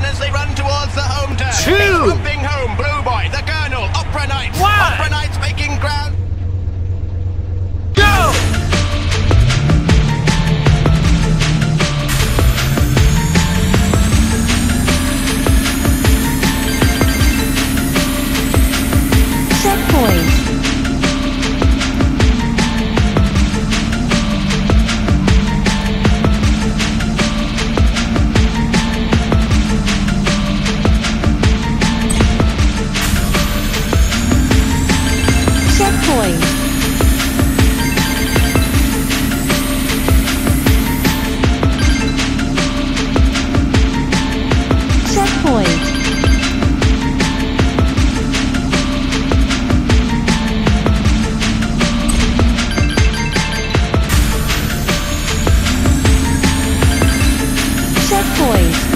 as they run towards the home turn. Two. Home, Blue Boy, the Colonel, coin. Checkpoint. Checkpoint.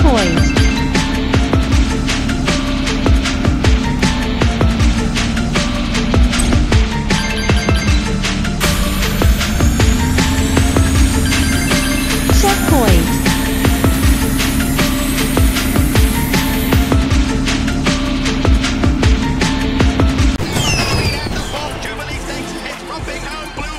point. Checkpoint. Thinks it's rubbing home blue.